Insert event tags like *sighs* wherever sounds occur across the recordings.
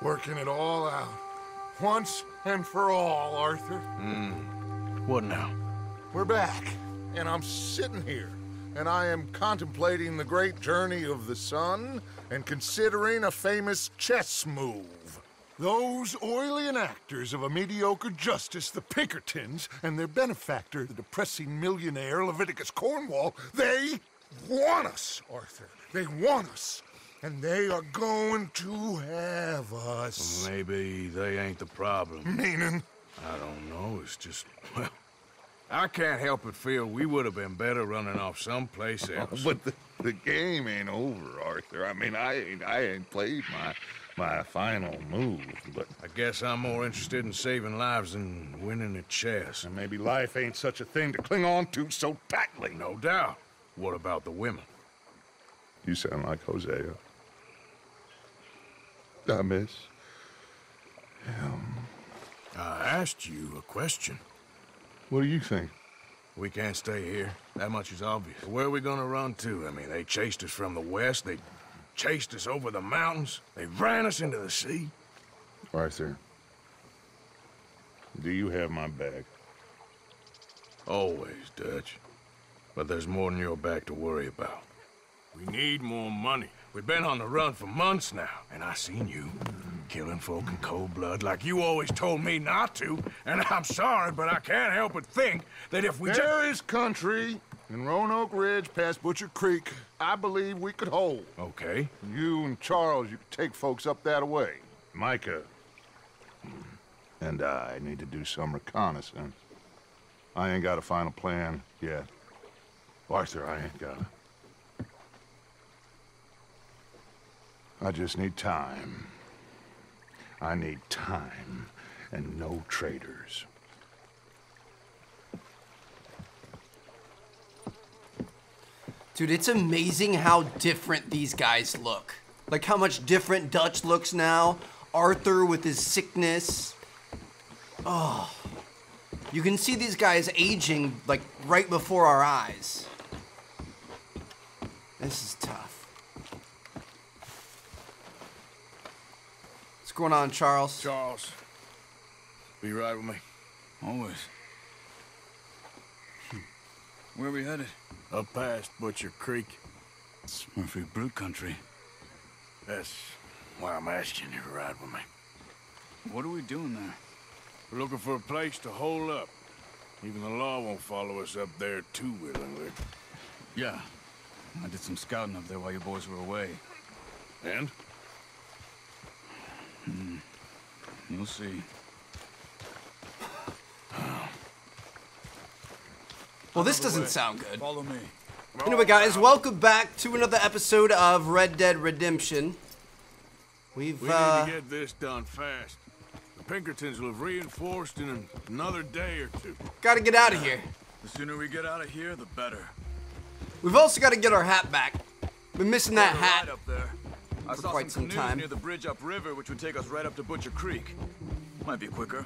Working it all out. Once and for all, Arthur. Hmm. What now? We're back, and I'm sitting here, and I am contemplating the great journey of the sun and considering a famous chess move. Those oily actors of a mediocre justice, the Pinkertons, and their benefactor, the depressing millionaire Leviticus Cornwall, they want us, Arthur. They want us. And they are going to have us. Maybe they ain't the problem. Meaning? I don't know. It's just, well, I can't help but feel we would have been better running off someplace *laughs* else. But the, the game ain't over, Arthur. I mean, I ain't, I ain't played my my final move, but I guess I'm more interested in saving lives than winning at chess. and maybe life ain't such a thing to cling on to so tightly. No doubt. What about the women? You sound like Hosea. I miss. I asked you a question. What do you think? We can't stay here. That much is obvious. Where are we gonna run to? I mean, they chased us from the west. They chased us over the mountains. They ran us into the sea. Arthur, do you have my bag? Always, Dutch. But there's more than your back to worry about. We need more money. We've been on the run for months now, and I seen you killing folk in cold blood like you always told me not to. And I'm sorry, but I can't help but think that if we. There is country in Roanoke Ridge past Butcher Creek I believe we could hold. Okay. You and Charles, you could take folks up that way. Micah and I need to do some reconnaissance. I ain't got a final plan yet. Arthur, I ain't got it. I just need time. I need time and no traitors. Dude, it's amazing how different these guys look. Like how much different Dutch looks now. Arthur with his sickness. Oh. You can see these guys aging like right before our eyes. This is tough. What's going on, Charles? Charles, be right with me. Always. Hmm. Where are we headed? Up past Butcher Creek. It's Murphy Brood country. That's why I'm asking you to ride with me. What are we doing there? We're looking for a place to hole up. Even the law won't follow us up there too willingly. Yeah. I did some scouting up there while you boys were away. And? You'll see. Well, this doesn't sound good. Follow me. Anyway, guys, welcome back to another episode of Red Dead Redemption. We've, We uh, need to get this done fast. The Pinkertons will have reinforced in another day or two. gotta get out of here. The sooner we get out of here, the better. We've also gotta get our hat back. Been missing that hat. ride up there. I for saw quite some some time. near the bridge upriver, which would take us right up to Butcher Creek. Might be quicker.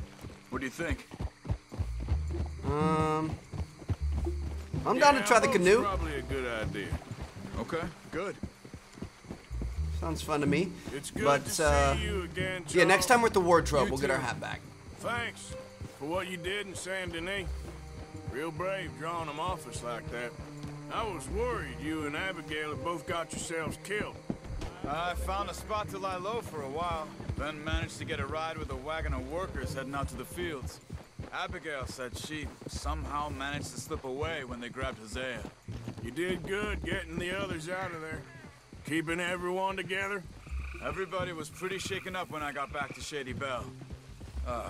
What do you think? Um, I'm down to try the canoe. Probably a good idea. Okay, good. Sounds fun to me. It's good But, to uh, see you again, Yeah, next time we're at the wardrobe, You we'll get our hat back. Thanks for what you did in Saint Denis. Real brave drawing them off us like that. I was worried you and Abigail had both got yourselves killed. I found a spot to lie low for a while, then managed to get a ride with a wagon of workers heading out to the fields. Abigail said she somehow managed to slip away when they grabbed Hosea. You did good getting the others out of there. Keeping everyone together. Everybody was pretty shaken up when I got back to Shady Belle. Uh,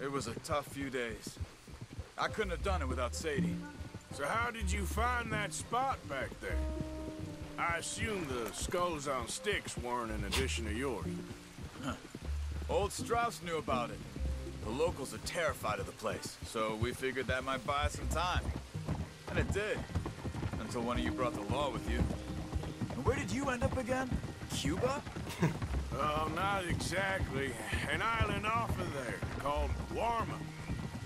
it was a tough few days. I couldn't have done it without Sadie. So how did you find that spot back there? I assume the skulls on sticks weren't an addition of yours. Old Strauss knew about it. The locals are terrified of the place, so we figured that might buy us some time. And it did. Until one of you brought the law with you. And where did you end up again? Cuba? *laughs* Oh, not exactly. An island off of there called Guarma.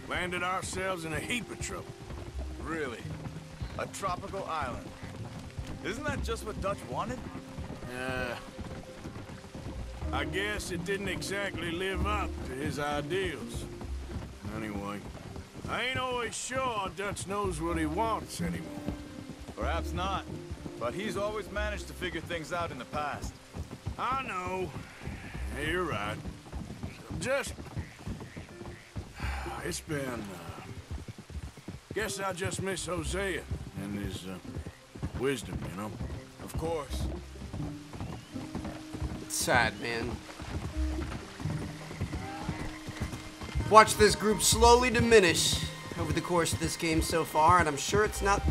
Landed ourselves in a heap of trouble. Really? A tropical island? Isn't that just what Dutch wanted? Uh, I guess it didn't exactly live up to his ideals. Anyway, I ain't always sure Dutch knows what he wants anymore. Perhaps not. But he's always managed to figure things out in the past. I know. Yeah, you're right. Just... *sighs* It's been... Uh, guess I just miss Hosea and his uh, wisdom, you know? Of course. It's sad, man. Watch this group slowly diminish over the course of this game so far, and I'm sure it's not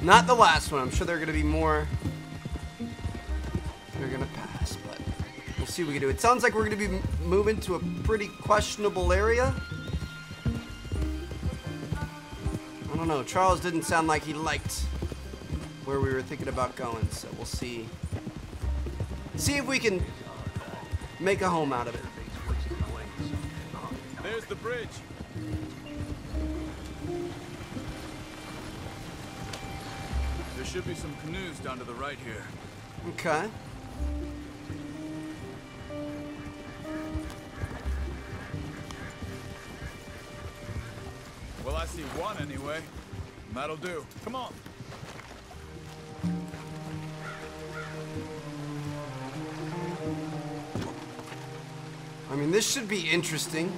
not the last one. I'm sure there are going to be more they're going to pass, but we'll see what we can do. It sounds like we're going to be moving to a pretty questionable area. I don't know. Charles didn't sound like he liked where we were thinking about going, so we'll see. See if we can make a home out of it. There's the bridge. There should be some canoes down to the right here. Okay. Well, I see one anyway. That'll do. Come on. This should be interesting.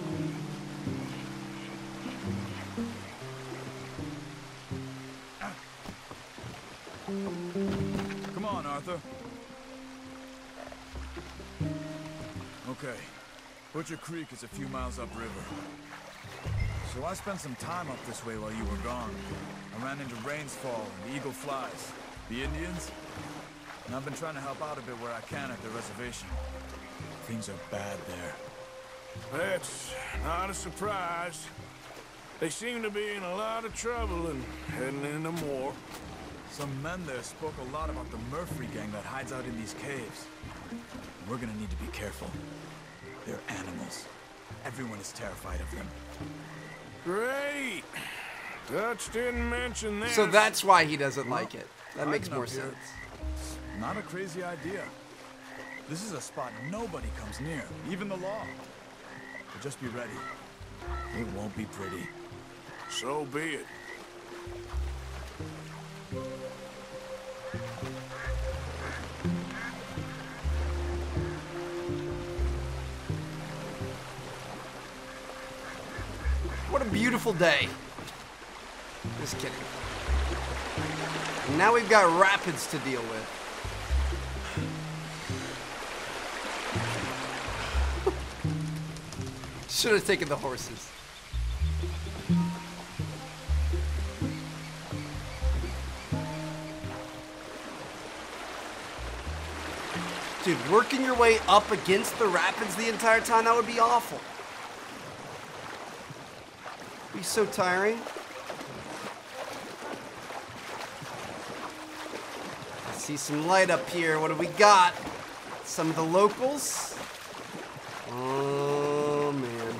Come on, Arthur. Okay. Butcher Creek is a few miles upriver. So I spent some time up this way while you were gone. I ran into Rains Fall and Eagle Flies. The Indians? And I've been trying to help out a bit where I can at the reservation. Things are bad there. That's not a surprise. They seem to be in a lot of trouble and heading into more. Some men there spoke a lot about the Murphy gang that hides out in these caves. We're gonna need to be careful. They're animals. Everyone is terrified of them. Great. Dutch didn't mention that. So that's why he doesn't like it. That makes more here. sense. Not a crazy idea. This is a spot nobody comes near, even the law. But just be ready. It won't be pretty. So be it. What a beautiful day. Just kidding. And now we've got rapids to deal with. Should have taken the horses. Dude, working your way up against the rapids the entire time, that would be awful. Be so tiring. I see some light up here. What do we got? Some of the locals. Oh man.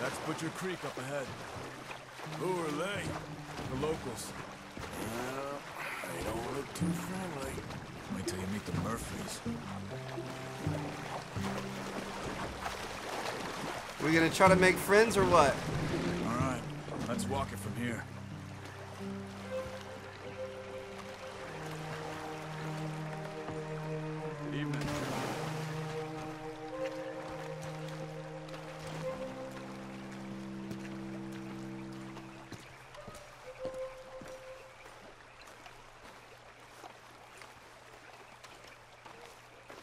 That's Butcher Creek up ahead. Who are they? The locals. Well, they don't look too friendly. Wait till you meet the Murphys. We gonna try to make friends or what? All right, let's walk it from here.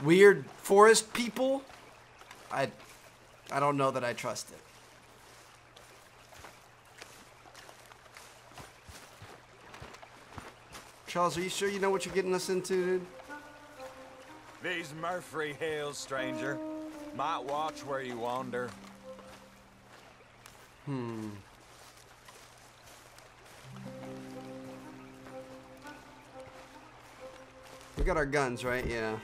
Weird forest people? I I don't know that I trust it. Charles, are you sure you know what you're getting us into, dude? These Murphy Hills, stranger. Might watch where you wander. Hmm. We got our guns, right? Yeah.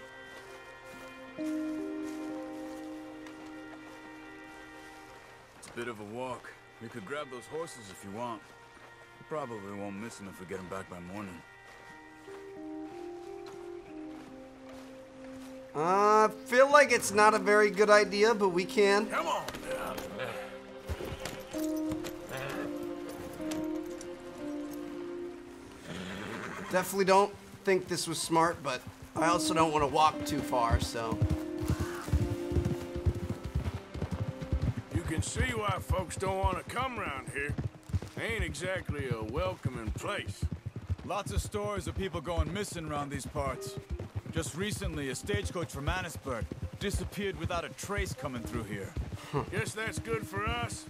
It's a bit of a walk. You could grab those horses if you want. You probably won't miss them if we get them back by morning. Uh, I feel like it's not a very good idea, but we can. Come on. Definitely don't think this was smart, but I also don't want to walk too far, so. You can see why folks don't want to come around here. Ain't exactly a welcoming place. Lots of stories of people going missing around these parts. Just recently, a stagecoach from Annesburg disappeared without a trace coming through here. Guess that's good for us.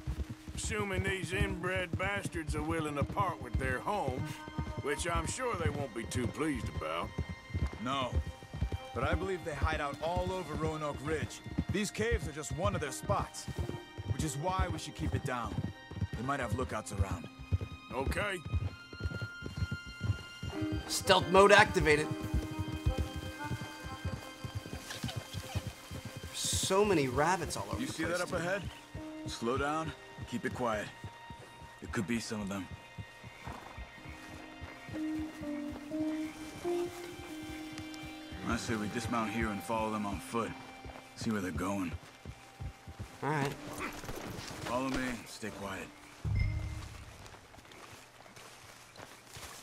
Assuming these inbred bastards are willing to part with their home, which I'm sure they won't be too pleased about. No. But I believe they hide out all over Roanoke Ridge. These caves are just one of their spots. Which is why we should keep it down. They might have lookouts around. Okay, Stealth mode activated. So many rabbits all over You see place, that up dude. ahead? Slow down, keep it quiet. It could be some of them. I say we dismount here and follow them on foot. See where they're going. All right. Follow me, stay quiet.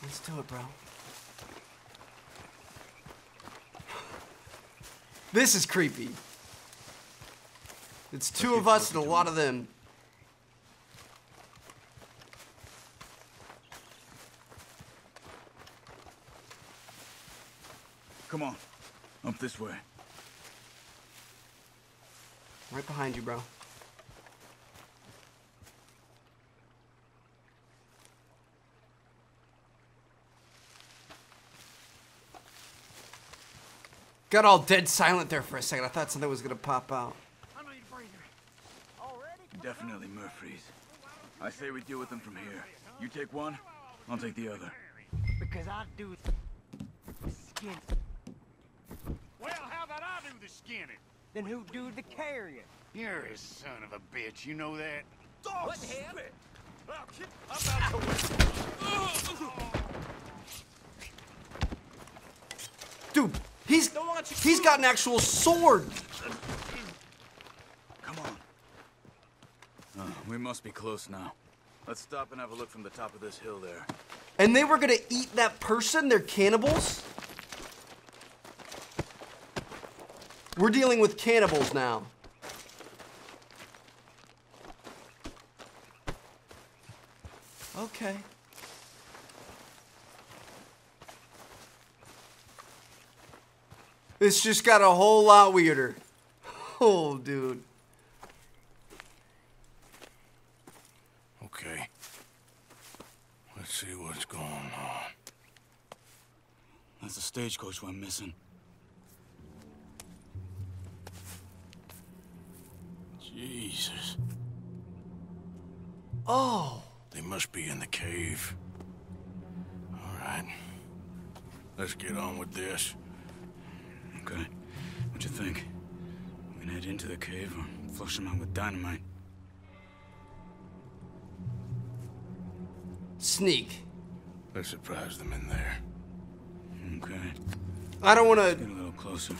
Let's do it, bro. This is creepy. It's two of us and a lot of them. Come on, up this way. Right behind you, bro. Got all dead silent there for a second. I thought something was gonna pop out. Definitely Murphy's. I say we deal with them from here. You take one, I'll take the other. Because I do skin. Well, how about I do the skinning? Then who do the carrying? You're a son of a bitch, you know that? What the hell? I'm about to win. Dude, he's he's got an actual sword. Come on. Uh, we must be close now. Let's stop and have a look from the top of this hill there. And they were gonna eat that person? They're cannibals? We're dealing with cannibals now. Okay. It's just got a whole lot weirder. *laughs* Oh, dude. okay. Let's see what's going on. That's the stagecoach went missing. Oh. They must be in the cave. All right. Let's get on with this. Okay. What you think? We can head into the cave or flush them out with dynamite. Sneak. Let's surprise them in there. Okay. I don't want to... Get a little closer.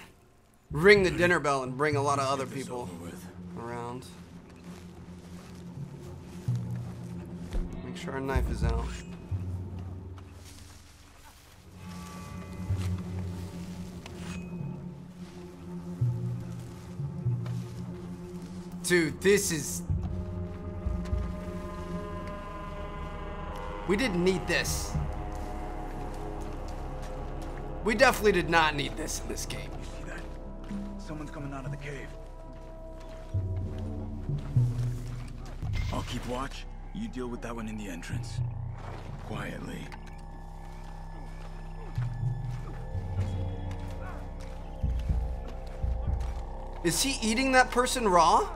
ring the dinner bell and bring a lot of other people sure our knife is out. Dude, this is. We didn't need this. We definitely did not need this in this game. You See that? Someone's coming out of the cave. I'll keep watch. You deal with that one in the entrance. Quietly. Is he eating that person raw?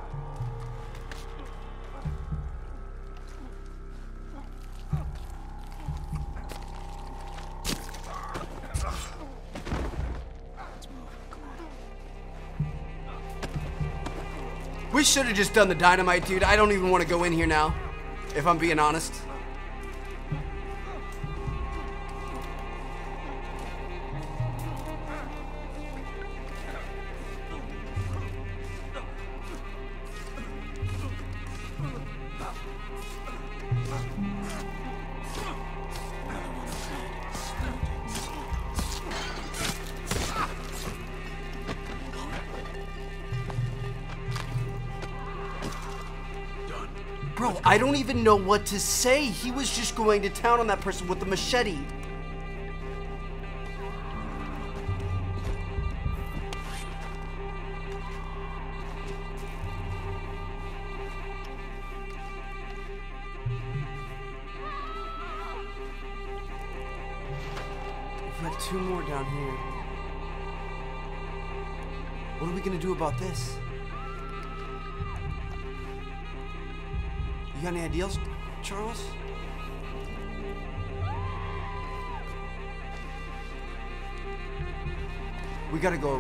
We should have just done the dynamite, dude. I don't even want to go in here now, if I'm being honest. Even know what to say. He was just going to town on that person with the machete.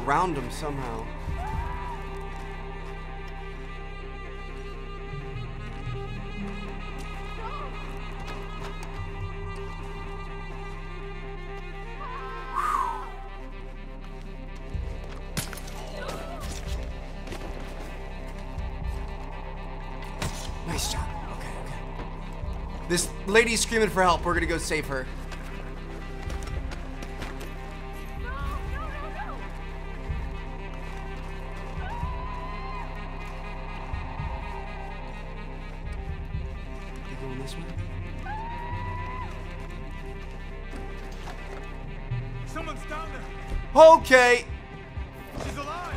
Around them somehow. Nice job. Okay, okay. This lady's screaming for help. We're gonna go save her. This way? Someone's down there. Okay. She's alive.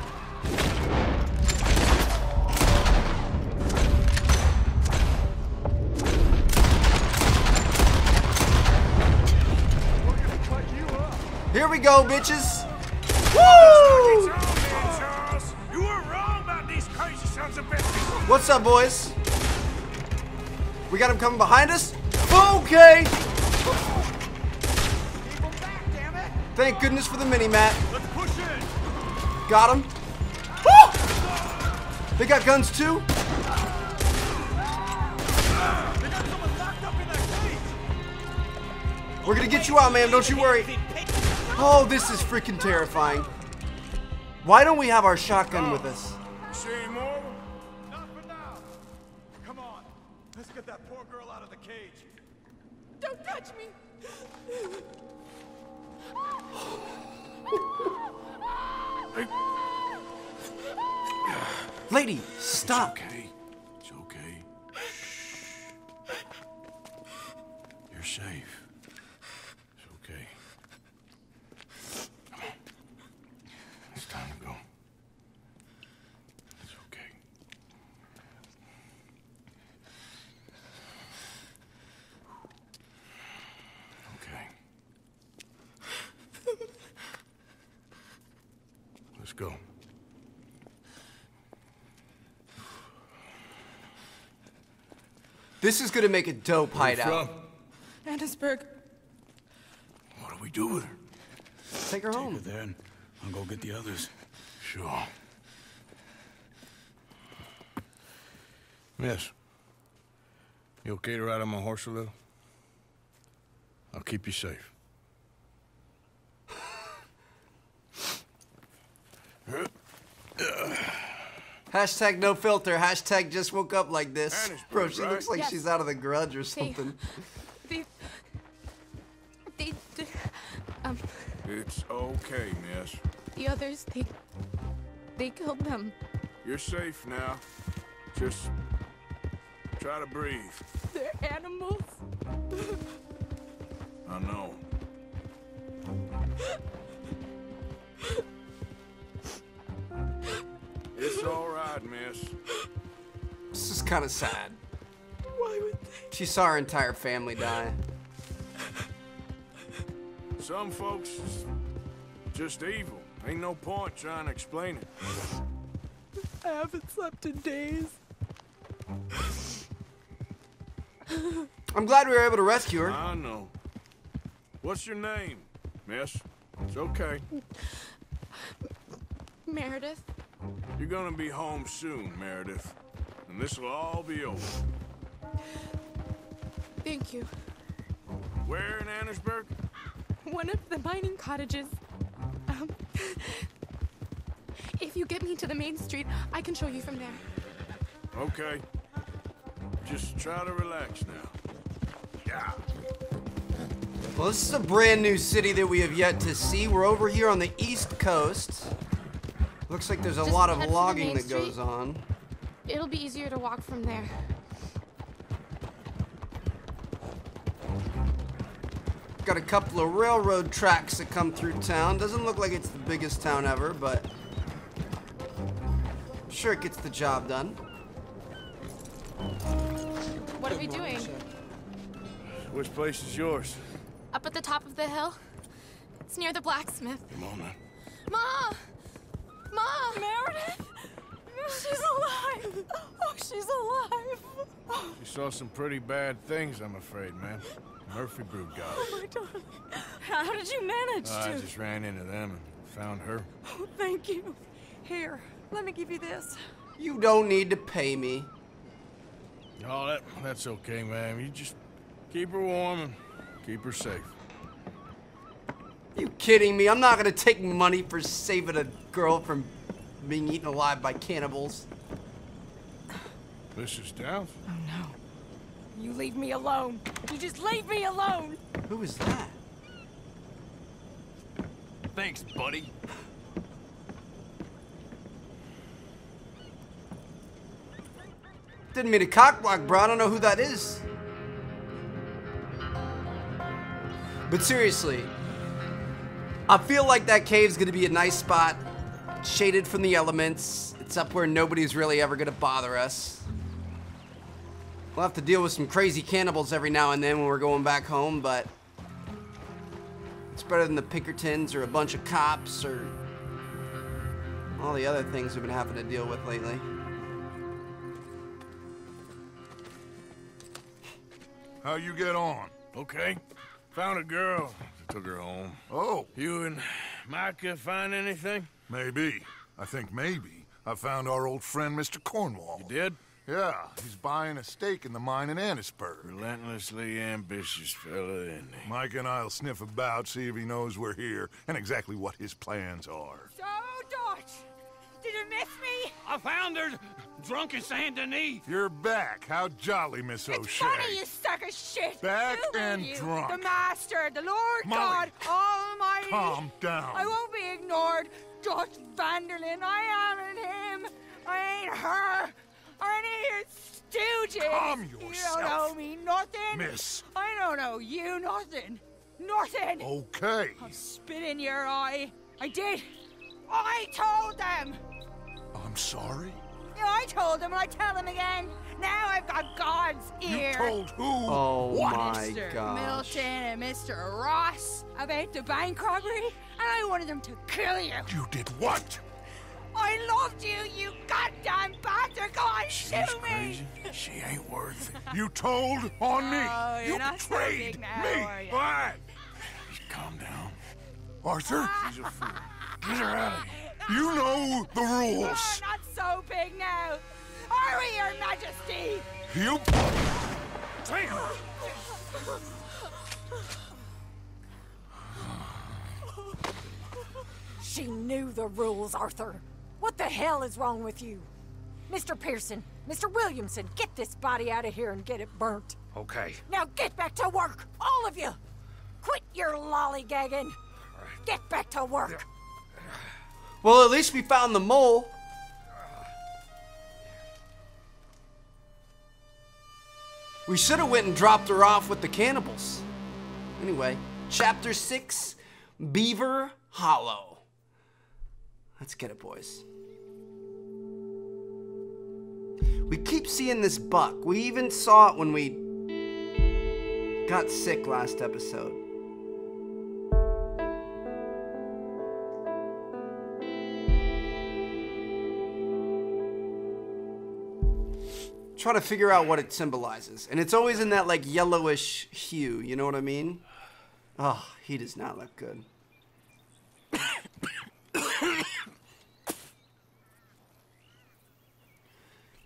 Here we go, bitches. Woo! Charles, you were wrong about these crazy sons. What's up, boys? We got him coming behind us? Okay. Thank goodness for the mini mat. Let's push in. Got him. Woo! They got guns too? Got. We're gonna get you out, man. Don't you worry. Oh, this is freaking terrifying. Why don't we have our shotgun with us? This is gonna make a dope Where you hideout. from? Annesburg. What do we do with her? Take her Take her home. then. I'll go get the others. Sure. Miss, you okay to ride on my horse a little? I'll keep you safe. Hashtag no filter. Hashtag just woke up like this. Bro, she right? looks like Yes. she's out of the grudge or something. they, they, they, um, It's okay, miss. the others, they, they killed them. You're safe now. Just try to breathe. They're animals. I know. *laughs* It's all right, miss. This is kind of sad. Why would they? She saw her entire family die. Some folks just evil. Ain't no point trying to explain it. I haven't slept in days. I'm glad we were able to rescue her. I know. What's your name, miss? It's okay. Meredith, You're gonna be home soon, Meredith. And this will all be over. thank you. Where in Annesburg? One of the mining cottages. Um, if you get me to the main street, I can show you from there. Okay. Just try to relax now. Yeah. Well, this is a brand new city that we have yet to see. We're over here on the east coast. Looks like there's a Just lot of logging that goes on. It'll be easier to walk from there. Got a couple of railroad tracks that come through town. Doesn't look like it's the biggest town ever, but I'm sure it gets the job done. What are we doing? Which place is yours? Up at the top of the hill. It's near the blacksmith. Come. Ma! Ma! Meredith! She's alive! Oh, she's alive! You saw some pretty bad things, I'm afraid, man. Murphy Brood got Oh, my darling. How did you manage I to? just ran into them and found her. Oh, thank you. Here, let me give you this. You don't need to pay me. Oh, that, that's okay, man. You just keep her warm and keep her safe. You kidding me? I'm not gonna take money for saving a girl from being eaten alive by cannibals. Mrs. Downs? Oh, no. You leave me alone. You just leave me alone. Who is that? Thanks, buddy. Didn't mean to cockblock, bro. I don't know who that is. But seriously, I feel like that cave's gonna be a nice spot, shaded from the elements. It's up where nobody's really ever gonna bother us. We'll have to deal with some crazy cannibals every now and then when we're going back home, but it's better than the Pinkertons or a bunch of cops or all the other things we've been having to deal with lately. How you get on? Okay. Found a girl. Took her home. Oh, You and Micah find anything? Maybe. I think maybe. I found our old friend, Mr. Cornwall. You did? Yeah, he's buying a stake in the mine in Annesburg. Relentlessly ambitious fella, isn't he? Mike and I'll sniff about, see if he knows we're here, and exactly what his plans are. So, Dutch, did you miss me? I found her drunk in Saint Denis. You're back. How jolly, Miss It's O'Shea. funny, you suck of shit. Back Who and you? drunk. The Master, the Lord Molly. God Almighty. Calm down. I won't be ignored. Dutch van der Linde, I am in him. I ain't her. Or any of your stooges. Calm yourself. You don't owe me nothing. Miss. I don't owe you nothing. Nothing. Okay. I'll spit in your eye. I did. I told them. I'm sorry. Yeah, I told them and I tell them again. Now I've got God's ear. You told who? Oh what? my Mr. gosh. Milton and Mr. Ross about the bank robbery, and I wanted them to kill you. You did what? I loved you, you goddamn bastard! Go on, She's shoot crazy. She ain't worth it. You told on me. Oh, you're you not betrayed big now, me. are you? What? Calm down. Arthur, ah. She's a fool. Get her out of here. you know the rules! Oh, rules. not so big now. Are we, Your Majesty? You. *sighs* She knew the rules, Arthur. What the hell is wrong with you? Mr. Pearson, Mr. Williamson, get this body out of here and get it burnt. Okay. Now get back to work, all of you! Quit your lollygagging! Get back to work! *sighs* Well, at least we found the mole. We should have went and dropped her off with the cannibals. Anyway, chapter 6, Beaver Hollow. Let's get it, boys. We keep seeing this buck. We even saw it when we got sick last episode. Try to figure out what it symbolizes. And it's always in that like yellowish hue, you know what I mean? Oh, he does not look good. *coughs*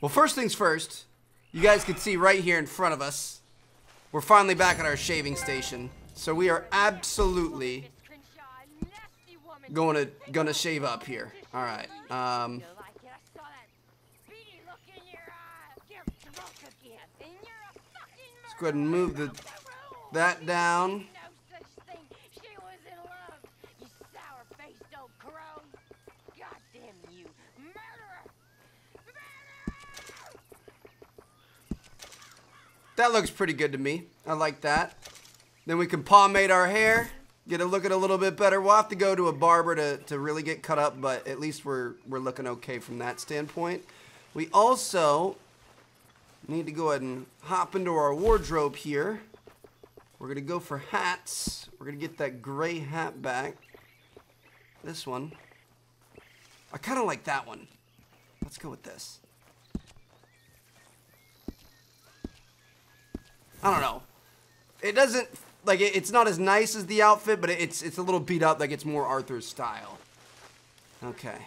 well, first things first, you guys can see right here in front of us, we're finally back at our shaving station. So we are absolutely going to gonna shave up here. All right. Um, go ahead and move the that down. That looks pretty good to me. I like that. Then we can pomade our hair, get it looking a little bit better. We'll have to go to a barber to, to really get cut up, but at least we're, we're looking okay from that standpoint. We also need to go ahead and hop into our wardrobe here. We're gonna go for hats. We're gonna get that gray hat back. This one. I kind of like that one. Let's go with this. I don't know. It doesn't like it, it's not as nice as the outfit, but it's it's a little beat up. Like it's more Arthur's style. Okay,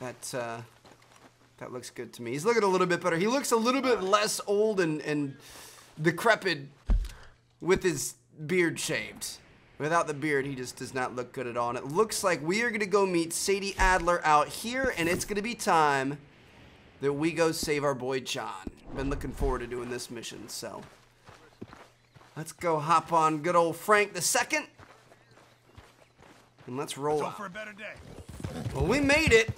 that uh, that looks good to me. He's looking a little bit better. He looks a little bit less old and and decrepit with his beard shaved. Without the beard, he just does not look good at all. And it looks like we are gonna go meet Sadie Adler out here, and it's gonna be time that we go save our boy John. Been looking forward to doing this mission, so. Let's go hop on good old Frank the second. And let's roll out. for a better day. Well, we made it.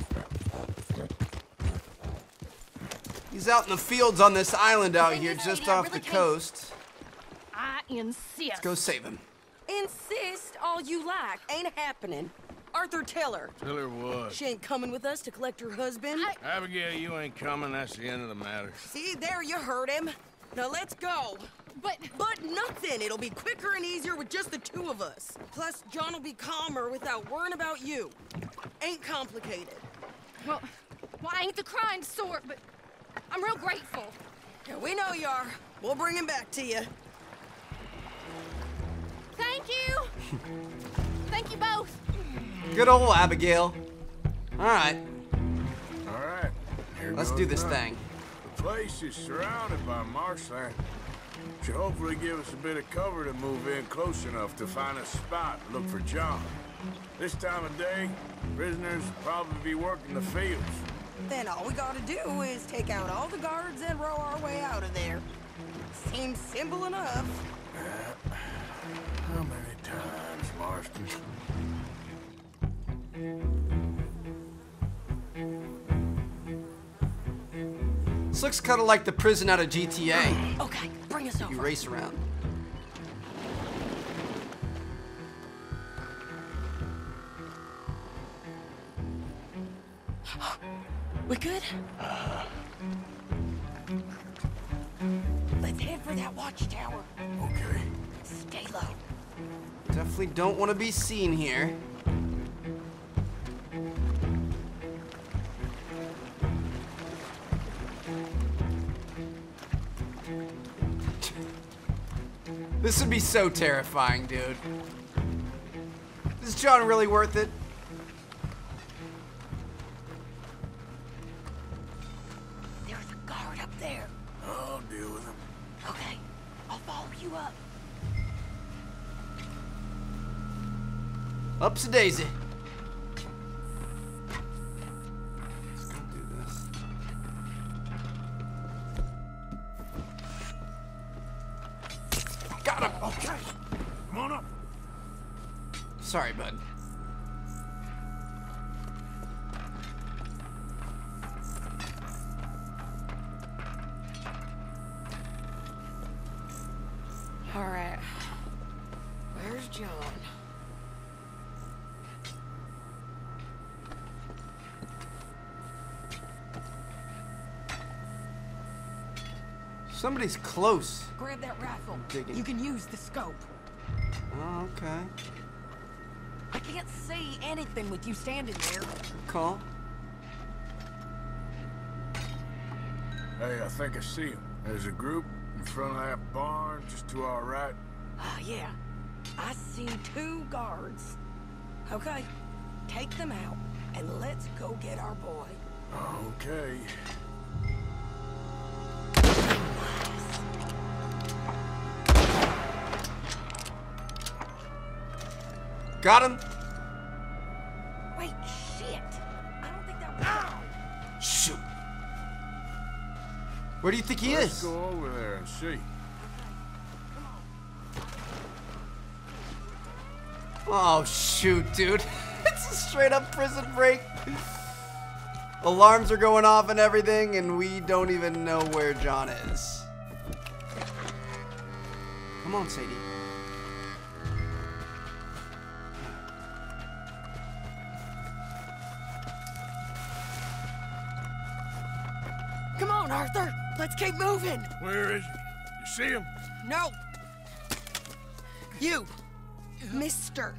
He's out in the fields on this island out here just off the coast. I insist. Let's go save him. Insist all you like. Ain't happening. Arthur, Taylor. Taylor what? She ain't coming with us to collect her husband. Abigail, you ain't coming. That's the end of the matter. See, there you heard him. Now let's go. But But nothing. It'll be quicker and easier with just the two of us. Plus, John will be calmer without worrying about you. Ain't complicated. well, well, I ain't the kind sort, but I'm real grateful. Yeah, we know you are. We'll bring him back to you. Thank you. Thank you both. Good old Abigail. All right, All right. Here let's do this nothing. thing. The place is surrounded by marshland. Should hopefully give us a bit of cover to move in close enough to find a spot and look for John. This time of day, prisoners will probably be working the fields. Then all we gotta do is take out all the guards and row our way out of there. Seems simple enough. How many times, Marston? This looks kind of like the prison out of GTA. Okay, bring us over. You race around. We good? Let's head for that watchtower. Okay. Stay low. Definitely don't want to be seen here. This would be so terrifying, dude. Is John really worth it? Daisy. Close. Grab that rifle. digging. You can use the scope. Oh, okay. I can't see anything with you standing there. Call. Hey, I think I see him. There's a group in front of that barn just to our right. Ah, yeah. I see two guards. Okay, take them out, and let's go get our boy. Okay. Got him. Wait, shit! I don't think that was. Shoot. Where do you think he Let's is? go over there and see. Oh shoot, dude. *laughs* it's a straight up prison break. Alarms are going off and everything, and we don't even know where John is. Come on, Sadie. Arthur. Let's keep moving. Where is he? You see him? No. You, Mister.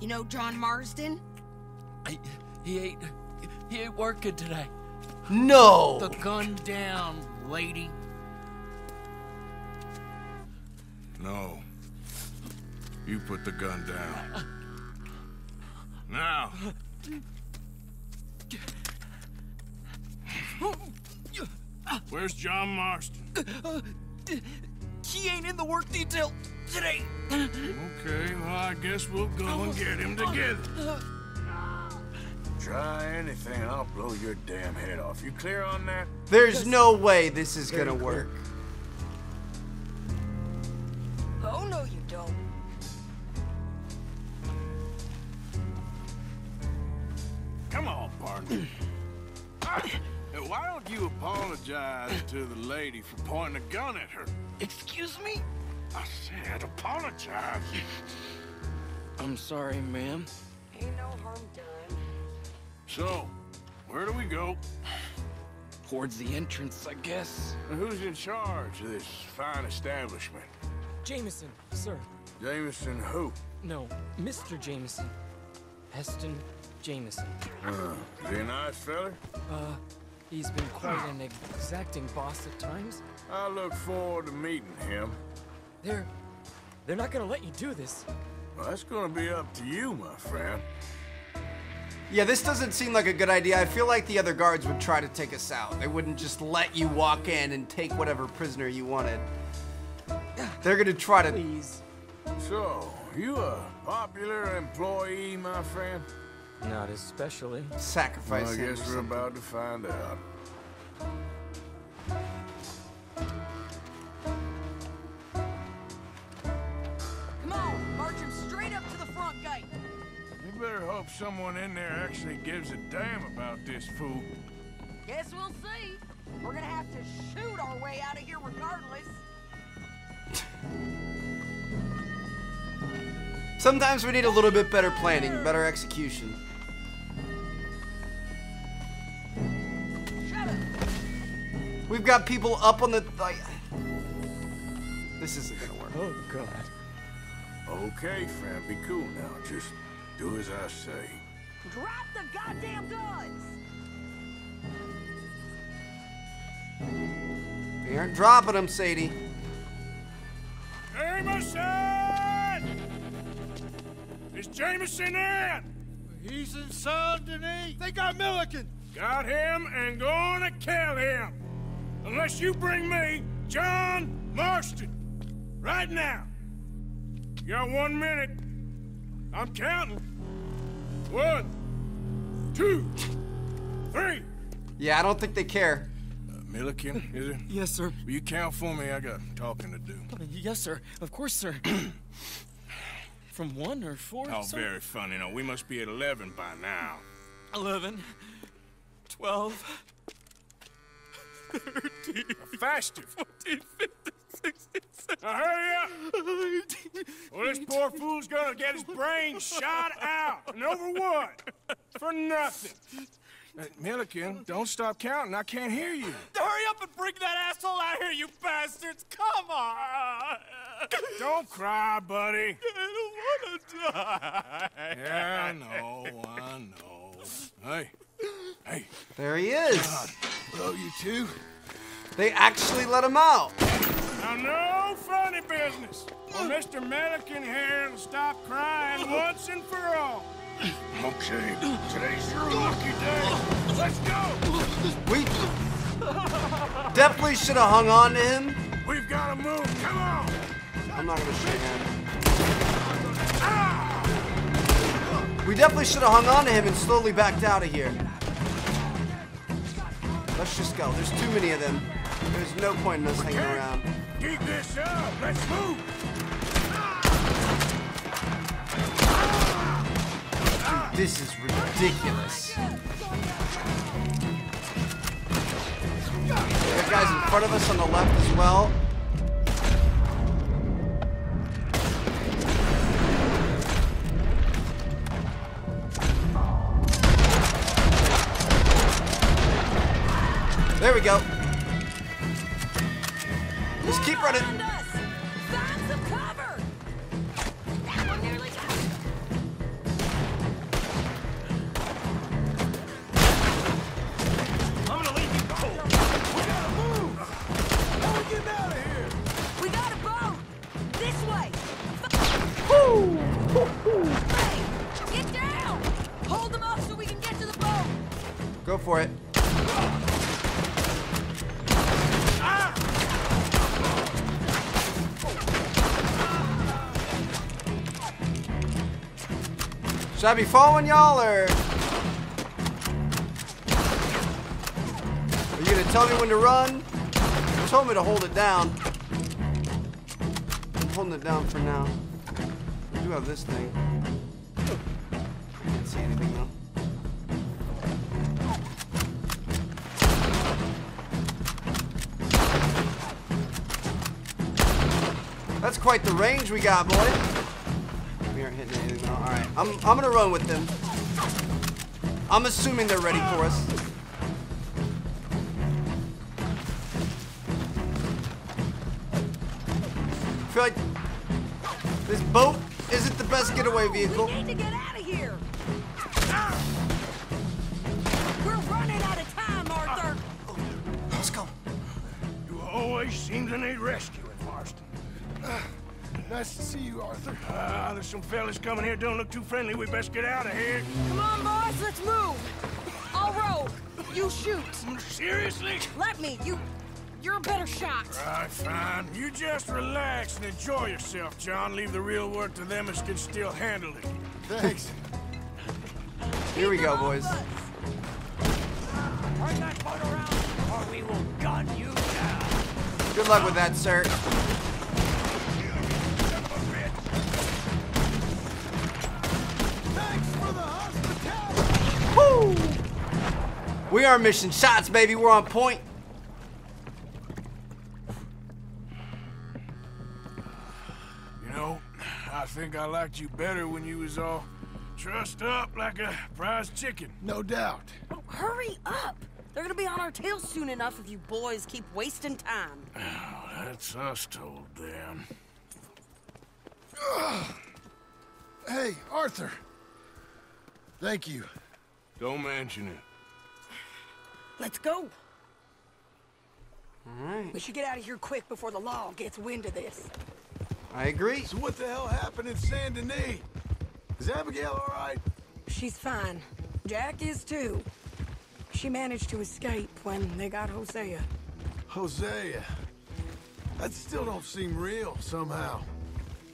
You know John Marston? I, he ain't. He ain't working today. No. The gun down, lady. No. You put the gun down. Now. *laughs* Where's John Marston? He ain't in the work detail today. Okay, well, I guess we'll go and get him together. Try anything, I'll blow your damn head off. You clear on that? There's no way this is gonna work. Apologize to the lady for pointing a gun at her? Excuse me? I said apologize. I'm sorry, ma'am. Ain't no harm done. So, where do we go? Towards the entrance, I guess. And who's in charge of this fine establishment? Jameson, sir. Jameson who? No, Mr. Jameson. Heston Jameson. Uh, is he a nice feller? Uh, he's been quite an exacting boss at times. I look forward to meeting him. They're... they're not gonna let you do this. Well, that's gonna be up to you, my friend. Yeah, this doesn't seem like a good idea. I feel like the other guards would try to take us out. They wouldn't just let you walk in and take whatever prisoner you wanted. They're gonna try to. Please. So, you a popular employee, my friend? Not especially. Sacrifice Well, I guess we're about to find out. Come on, march him straight up to the front gate. You better hope someone in there actually gives a damn about this fool. Guess we'll see. We're gonna have to shoot our way out of here regardless. Sometimes we need a little bit better planning, better execution. We've got people up on the. Like, this isn't gonna work. Oh, God. Okay, friend, be cool now. Just do as I say. Drop the goddamn guns! They aren't dropping them, Sadie. Jameson! Is Jameson in? He's in Saint Denis. They got Milliken. Got him and gonna kill him. Unless you bring me John Marston. Right now. You got one minute. I'm counting. One, two, three. Yeah, I don't think they care. Uh, Milliken, is it? Yes, sir. Will you count for me? I got talking to do. Uh, yes, sir. Of course, sir. *clears throat* From one or four? Oh, sir? very funny. No, we must be at 11 by now. 11, 12, 13, Faster. 14, 15, 16, 17. Now hurry up! Well, this poor fool's gonna get his brains shot out. And over what? For nothing. Uh, Milliken, don't stop counting. I can't hear you. Hurry up and bring that asshole out here, you bastards! Come on! Don't cry, buddy. I don't want to die. Yeah, I know, I know. Hey, hey, There he is. Hello, you two. They actually let him out. Now, no funny business. Well, Mr. Milliken here will stop crying once and for all. Okay, today's your lucky day. Let's go. We definitely should have hung on to him. We've got to move. Come on. I'm not gonna shake him. Ah! We definitely should have hung on to him and slowly backed out of here. Let's just go. There's too many of them. There's no point in us hanging around. Keep this up. Let's move. Dude, this is ridiculous. There guys in front of us on the left as well. There we go. I be following y'all or? Are you gonna tell me when to run? You told me to hold it down. I'm holding it down for now. I do have this thing. Can't see anything though. That's quite the range we got, boy. I'm, I'm gonna run with them. I'm assuming they're ready for us. I feel like this boat isn't the best getaway vehicle. We need to get out of here! We're running out of time, Arthur! Let's go. You always seem to need rescuing, Marston. Nice to see you, Arthur. Ah, there's some fellas coming here. Don't look too friendly. We best get out of here. Come on, boys, let's move! I'll row. You shoot. Seriously? Let me. You... You're a better shot. Right, fine. You just relax and enjoy yourself, John. Leave the real work to them as can still handle it. Thanks. *laughs* Here we go, boys. Turn that boat around, or we will gun you down. Good luck with that, sir. We are missing shots, baby. We're on point. You know, I think I liked you better when you was all trussed up like a prize chicken. No doubt. Oh, hurry up! They're gonna be on our tails soon enough if you boys keep wasting time. Oh, that's us told them. Hey, Arthur. Thank you. Don't mention it. Let's go. Alright. We should get out of here quick before the law gets wind of this. I agree. So what the hell happened in Saint Denis? Is Abigail all right? She's fine. Jack is too. She managed to escape when they got Hosea. Hosea. That still don't seem real, somehow.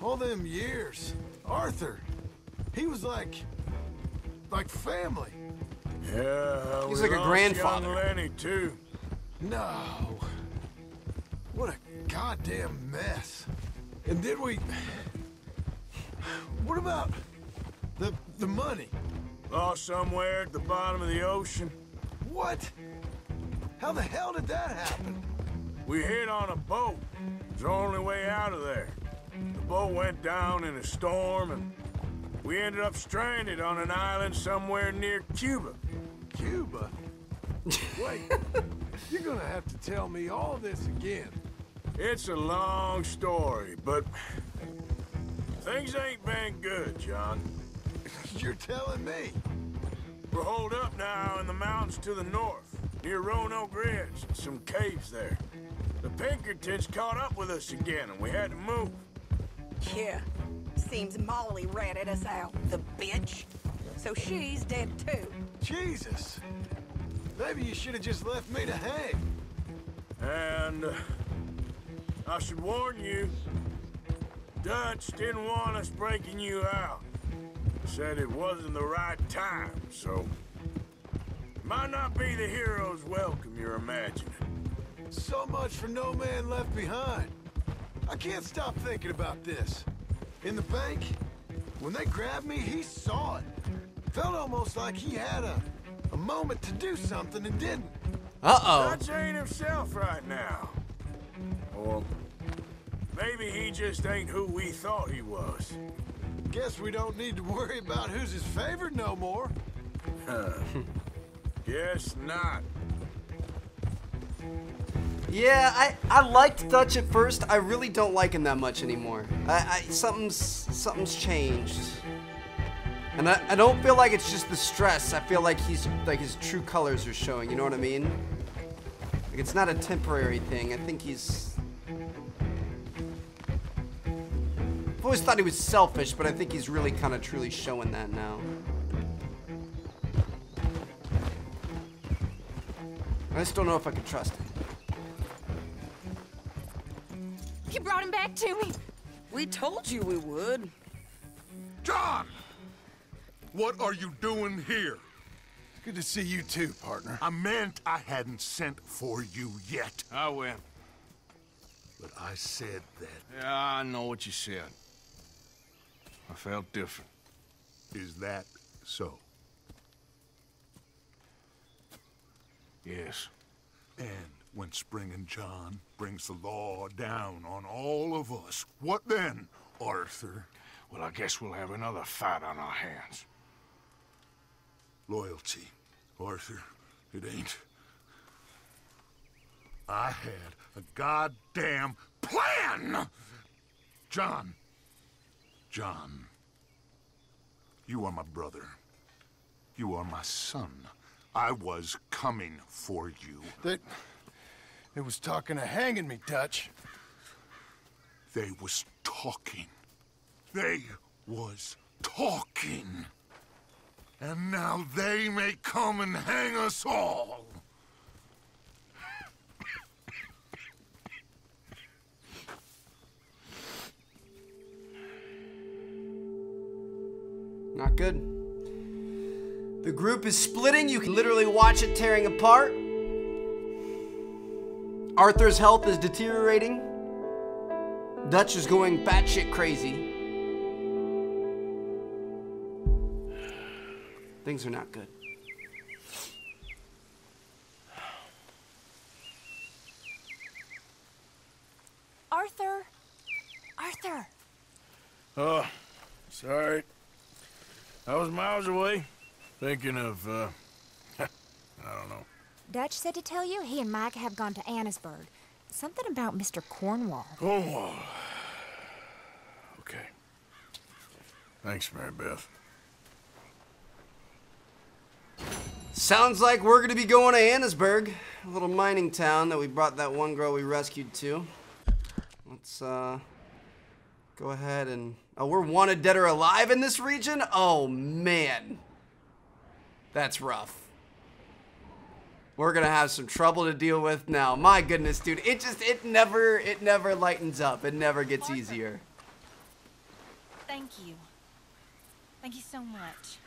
All them years. Arthur. He was like... like family. Yeah, He's like a grandfather. Lenny, too. No. What a goddamn mess. And did we... What about... the the money? Lost somewhere at the bottom of the ocean. What? How the hell did that happen? We hit on a boat. It's the only way out of there. The boat went down in a storm, and we ended up stranded on an island somewhere near Cuba. Cuba? Wait, *laughs* you're gonna have to tell me all this again. It's a long story, but things ain't been good, John. *laughs* You're telling me? We're holed up now in the mountains to the north, near Roanoke Ridge, and some caves there. The Pinkertons caught up with us again, and we had to move. Yeah. Seems Molly ratted us out, the bitch. So she's dead too. Jesus. Maybe you should have just left me to hang. And uh, I should warn you, Dutch didn't want us breaking you out. Said it wasn't the right time, so might not be the hero's welcome you're imagining. So much for no man left behind. I can't stop thinking about this. In the bank, when they grabbed me, he saw it. Felt almost like he had a, a moment to do something and didn't. Uh-oh. Dutch ain't himself right now. Or maybe he just ain't who we thought he was. Guess we don't need to worry about who's his favorite no more. *laughs* Guess not. Yeah, I, I liked Dutch at first. I really don't like him that much anymore. I, I something's something's changed. And I, I don't feel like it's just the stress. I feel like he's like his true colors are showing, you know what I mean? Like it's not a temporary thing. I think he's I've always thought he was selfish, but I think he's really kind of truly showing that now. I just don't know if I can trust him. Back to me. We told you we would. John! What are you doing here? Good to see you too, partner. I meant I hadn't sent for you yet. I went. But I said that. Yeah, I know what you said. I felt different. Is that so? Yes. And when Spring and John brings the law down on all of us, what then, Arthur? Well, I guess we'll have another fight on our hands. Loyalty, Arthur. It ain't. I had a goddamn plan! John. John. You are my brother. You are my son. I was coming for you. They... They was talking of hanging me, Dutch. They was talking. They was talking. And now they may come and hang us all. Not good. The group is splitting. You can literally watch it tearing apart. Arthur's health is deteriorating. Dutch is going batshit crazy. Things are not good. Arthur. Arthur. Oh, sorry. I was miles away, thinking of, uh, I don't know. Dutch said to tell you he and Micah have gone to Annesburg. Something about Mr. Cornwall. Cornwall. Okay. Thanks, Mary Beth. Sounds like we're gonna be going to Annesburg, a little mining town that we brought that one girl we rescued to. Let's uh go ahead and oh, we're wanted dead or alive in this region. Oh man, that's rough. We're gonna have some trouble to deal with now. My goodness, dude, it just it never it never lightens up. It never gets easier. Thank you. Thank you so much.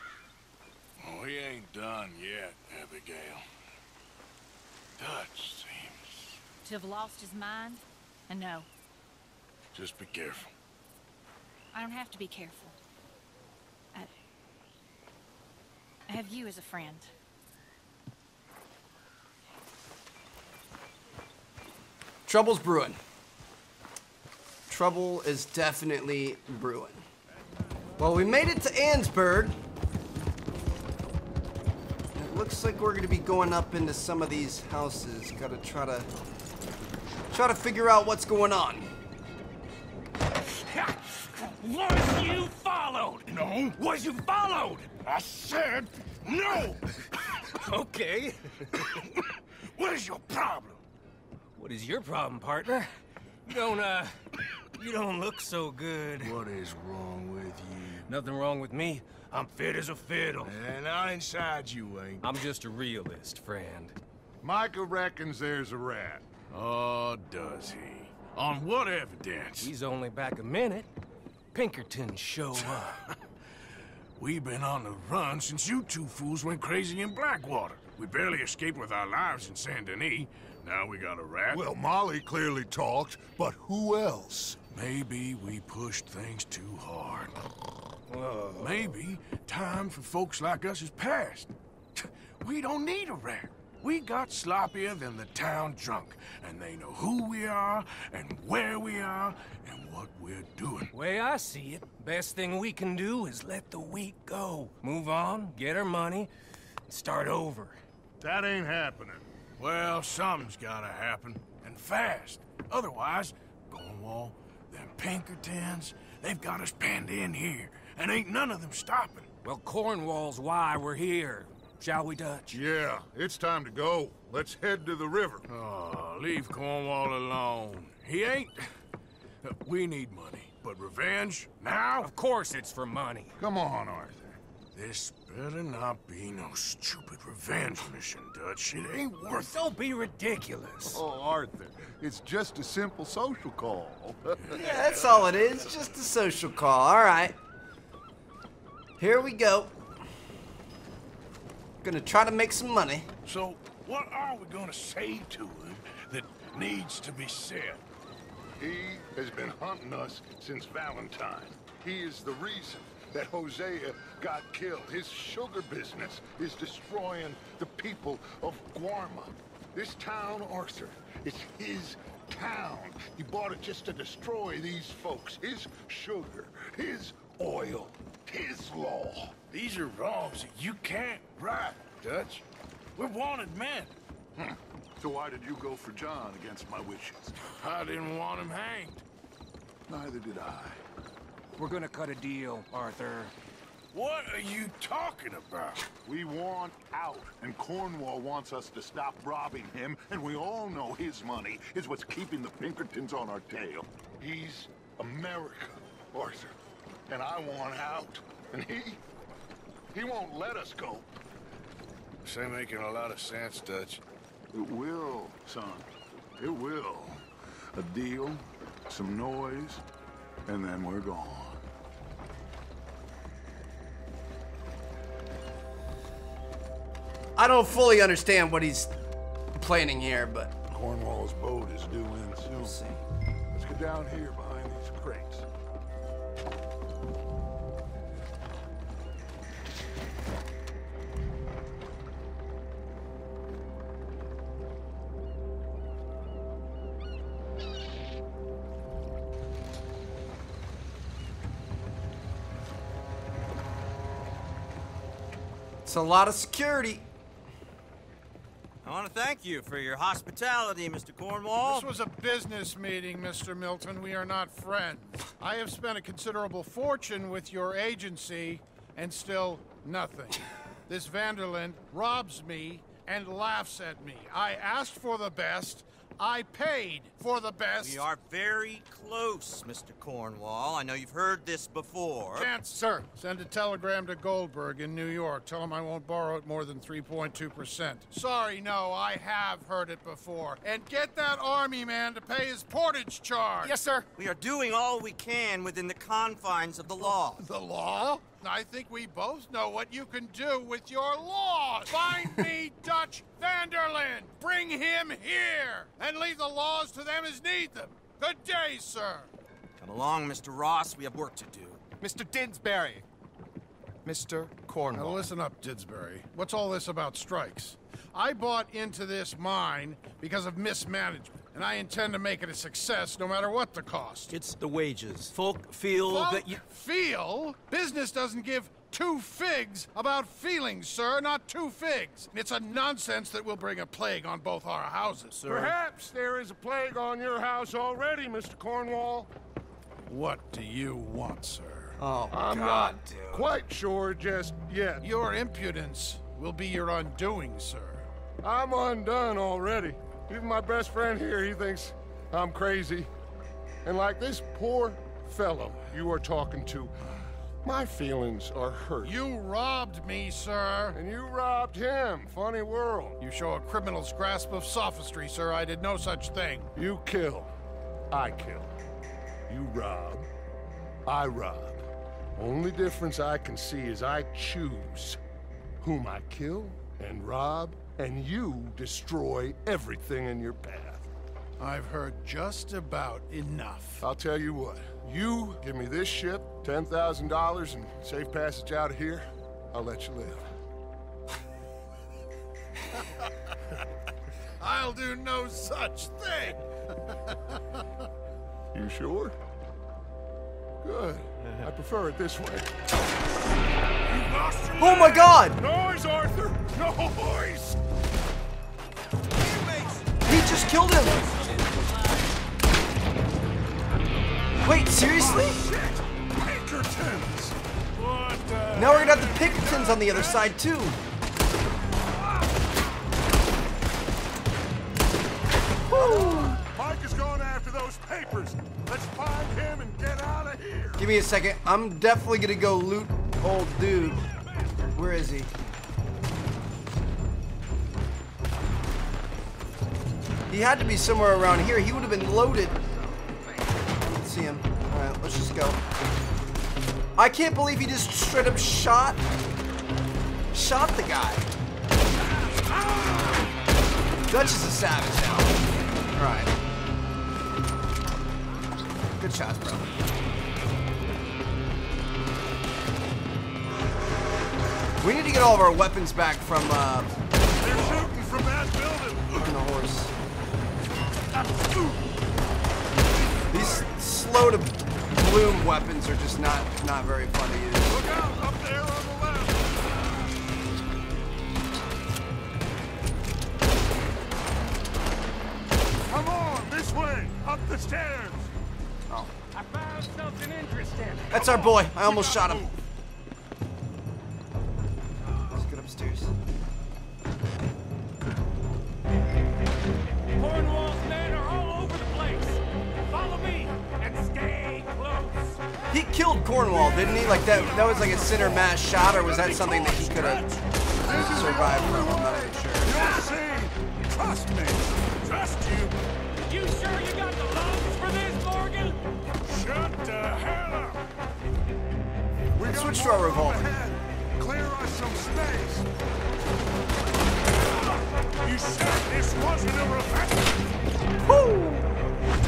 Oh, he ain't done yet, Abigail. Dutch seems... To have lost his mind? And no, Just be careful. I don't have to be careful. I, I have you as a friend. Trouble's brewing. Trouble is definitely brewing. Well, we made it to Annesburg. It looks like we're gonna be going up into some of these houses. Gotta try to try to figure out what's going on. *laughs* Was you followed? No. Was you followed? I said no. *laughs* Okay. *laughs* what is your problem? What is your problem, partner? You don't, uh, you don't look so good. What is wrong with you? Nothing wrong with me. I'm fit as a fiddle. And not inside you ain't. I'm just a realist, friend. Micah reckons there's a rat. Oh, does he? On what evidence? He's only back a minute. Pinkerton show *laughs* up. We've been on the run since you two fools went crazy in Blackwater. We barely escaped with our lives in Saint Denis. Now we got a rat. Well, Molly clearly talked, but who else? Maybe we pushed things too hard. Maybe time for folks like us is past. *laughs* We don't need a rat. We got sloppier than the town drunk, and they know who we are, and where we are, and what we're doing. Way I see it, best thing we can do is let the week go. Move on, get our money, and start over. That ain't happening. Well, something's gotta happen, and fast. Otherwise, Cornwall, them Pinkertons, they've got us penned in here, and ain't none of them stopping. Well, Cornwall's why we're here. Shall we, Dutch? Yeah, it's time to go. Let's head to the river. Oh, leave Cornwall alone. He ain't... We need money, but revenge, now? Of course it's for money. Come on, Arthur. This better not be no stupid revenge mission, Dutch. It ain't worth Don't be ridiculous. *laughs* Oh, Arthur, it's just a simple social call. *laughs* Yeah, that's all it is. Just a social call. All right. Here we go. Gonna try to make some money. So, what are we gonna say to him that needs to be said? He has been hunting us since Valentine. He is the reason that Hosea got killed. His sugar business is destroying the people of Guarma. This town, Arthur, it's his town. He bought it just to destroy these folks. His sugar, his oil, his law. These are wrongs that you can't right, Dutch. We're wanted men. Hmm. So why did you go for John against my wishes? I didn't want him hanged. Neither did I. We're gonna cut a deal, Arthur. What are you talking about? We want out, and Cornwall wants us to stop robbing him, and we all know his money is what's keeping the Pinkertons on our tail. He's America, Arthur, and I want out. And he, he won't let us go. This ain't making a lot of sense, Dutch. It will, son. It will. A deal, some noise, and then we're gone. I don't fully understand what he's planning here, but Cornwall's boat is due in soon. we'll see. Let's get down here behind these crates. It's a lot of security. To thank you for your hospitality, Mr. Cornwall. This was a business meeting, Mr. Milton. We are not friends. I have spent a considerable fortune with your agency, and still nothing. This van der Linde robs me and laughs at me. I asked for the best. I paid for the best. We are very close, Mr. Cornwall. I know you've heard this before. Can't, sir. Send a telegram to Goldberg in New York. Tell him I won't borrow it more than 3.2%. Sorry, no, I have heard it before. And get that army man to pay his portage charge. Yes, sir. We are doing all we can within the confines of the law. The law? I think we both know what you can do with your laws. Find me *laughs* Dutch van der Linde. Bring him here. And leave the laws to them as need them. Good day, sir. Come along, Mr. Ross. We have work to do. Mr. Didsbury. Mr. Cornwall. Now listen up, Didsbury. What's all this about strikes? I bought into this mine because of mismanagement, and I intend to make it a success no matter what the cost. It's the wages. Folk feel Folk that you. feel? Business doesn't give two figs about feelings, sir, not two figs. It's a nonsense that will bring a plague on both our houses, sir. Perhaps there is a plague on your house already, Mr. Cornwall. What do you want, sir? Oh, I'm God, not dude. quite sure just yet. Your impudence will be your undoing, sir. I'm undone already. Even my best friend here, he thinks I'm crazy. And like this poor fellow you are talking to, my feelings are hurt. You robbed me, sir. And you robbed him. Funny world. You show a criminal's grasp of sophistry, sir. I did no such thing. You kill. I kill. You rob. I rob. Only difference I can see is I choose whom I kill and rob, and you destroy everything in your path. I've heard just about enough. I'll tell you what. You give me this ship, $10,000, and safe passage out of here, I'll let you live. *laughs* I'll do no such thing. You sure? Good. I prefer it this way. Oh my god! Noise, Arthur! Noise! He just killed him! Wait, seriously? Oh, now we're gonna have the Pinkertons on the other side too! Micah is going after those papers. Let's find him and get out of here. Give me a second. I'm definitely gonna go loot old dude. Where is he? He had to be somewhere around here. He would have been loaded. Let's see him. Alright, let's just go. I can't believe he just straight up shot shot the guy. Dutch is a savage now. Alright. Good shots, bro. We need to get all of our weapons back from uh They're shooting from that building. from the horse. These slow to bloom weapons are just not not very fun to use. Look out, up there on the left. Come on, this way, up the stairs. Oh. I found something interesting. That's our boy. I almost shot him. Didn't he? Like that that was like a center mass shot, or was that something that he could have survived from? I'm not even sure. Trust me. Trust you. You sure you got the lungs for this, Morgan? Shut the hell up. We Let's switch to our revolver. Clear us some space. You said this wasn't a revenge. Woo!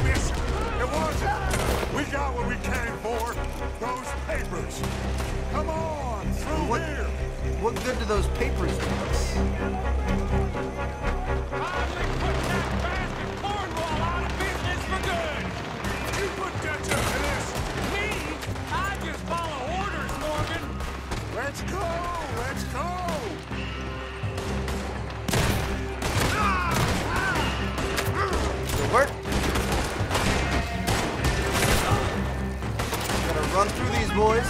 Miss, it wasn't. We got what we came for. Those papers. Come on, through What- here. What good do those papers do us? Boys.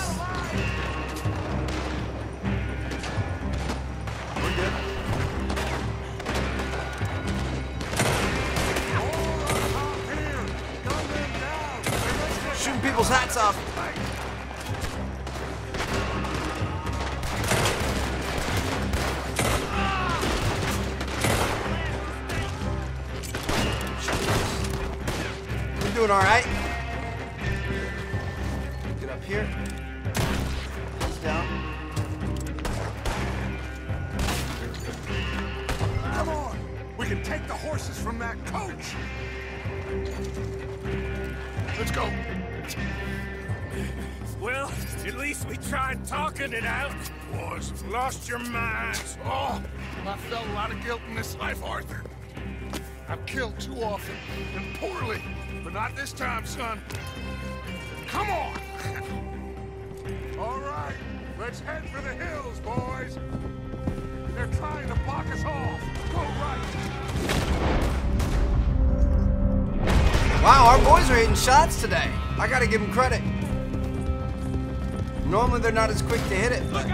Shooting people's hats off. We're doing all right. From that coach. Let's go. Well, at least we tried talking it out. Boys, lost your minds. Oh, I felt a lot of guilt in this life, Arthur. I've killed too often and poorly, but not this time, son. Come on. *laughs* All right, let's head for the hills, boys. They're trying to block us off. Go right. Wow, our boys are hitting shots today. I gotta give them credit. Normally they're not as quick to hit it, but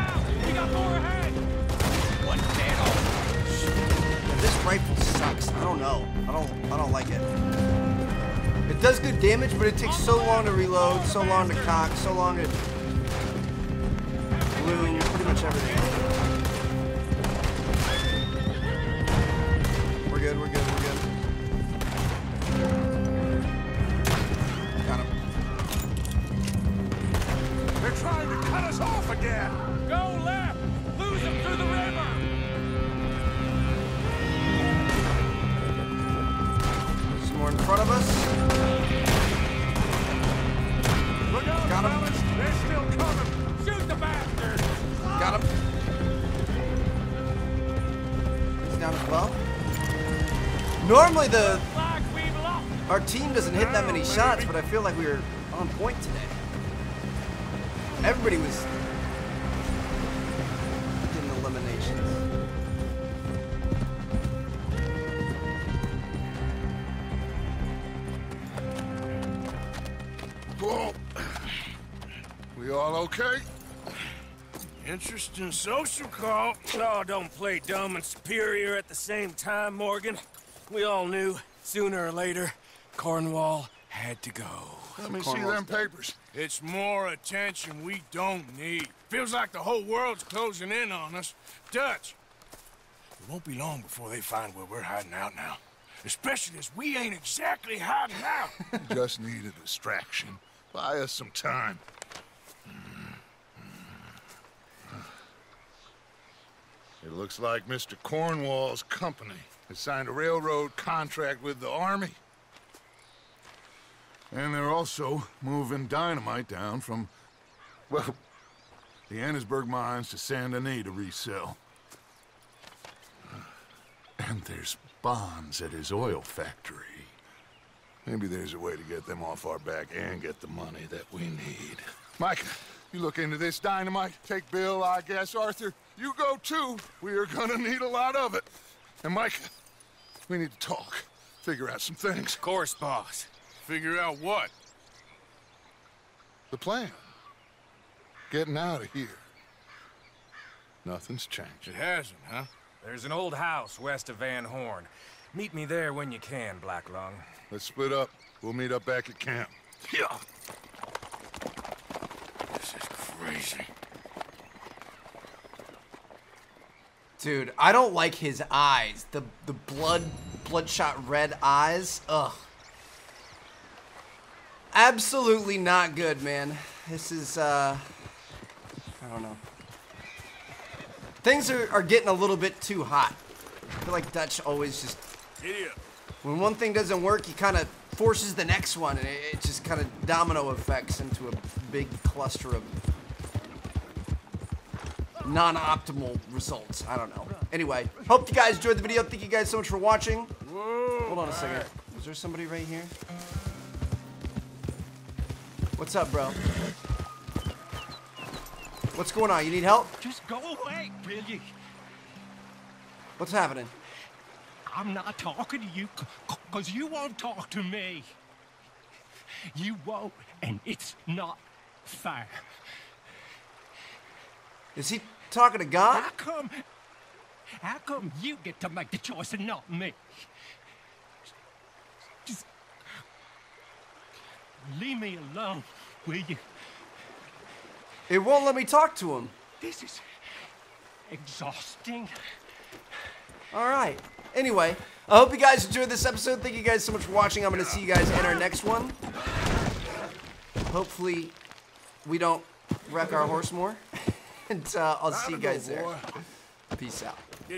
this rifle sucks. I don't know. I don't. I don't like it. It does good damage, but it takes so long to reload, so long to cock, so long to bloom, pretty much everything. Down as well. Normally the our team doesn't hit that many shots, but I feel like we were on point today. Everybody was getting eliminations. You all okay? Interesting social call. Oh, don't play dumb and superior at the same time, Morgan. We all knew, sooner or later, Cornwall had to go. Let me see them papers. It's more attention we don't need. Feels like the whole world's closing in on us. Dutch, it won't be long before they find where we're hiding out now. Especially as we ain't exactly hiding out. *laughs* Just need a distraction. Buy us some time. It looks like Mr. Cornwall's company has signed a railroad contract with the Army. And they're also moving dynamite down from, well, the Annesburg mines to Saint Denis to resell. And there's bonds at his oil factory. Maybe there's a way to get them off our back and get the money that we need. Micah, you look into this dynamite. Take Bill, I guess. Arthur, you go too. We are gonna need a lot of it. And Micah, we need to talk. Figure out some things. Of course, boss. Figure out what? The plan. Getting out of here. Nothing's changed. It hasn't, huh? There's an old house west of Van Horn. Meet me there when you can, Black Lung. Let's split up. We'll meet up back at camp. Yeah. Crazy. Dude, I don't like his eyes. The the blood bloodshot red eyes. Ugh. Absolutely not good, man. This is uh I don't know. Things are, are getting a little bit too hot. I feel like Dutch always just Idiot. when one thing doesn't work, he kind of forces the next one, and it, it just kind of domino effects into a big cluster of non-optimal results. I don't know. Anyway, hope you guys enjoyed the video. Thank you guys so much for watching. Hold on a second. Is there somebody right here? What's up, bro? What's going on? You need help? Just go away, will you? What's happening? I'm not talking to you because you won't talk to me. You won't, and it's not fair. Is he talking to God? How come? How come you get to make the choice and not me? Just leave me alone, will you? It won't let me talk to him. This is exhausting. All right. Anyway, I hope you guys enjoyed this episode. Thank you guys so much for watching. I'm going to see you guys in our next one. Hopefully, we don't wreck our horse more. *laughs* and uh, I'll see you guys there. Peace out. Yeah.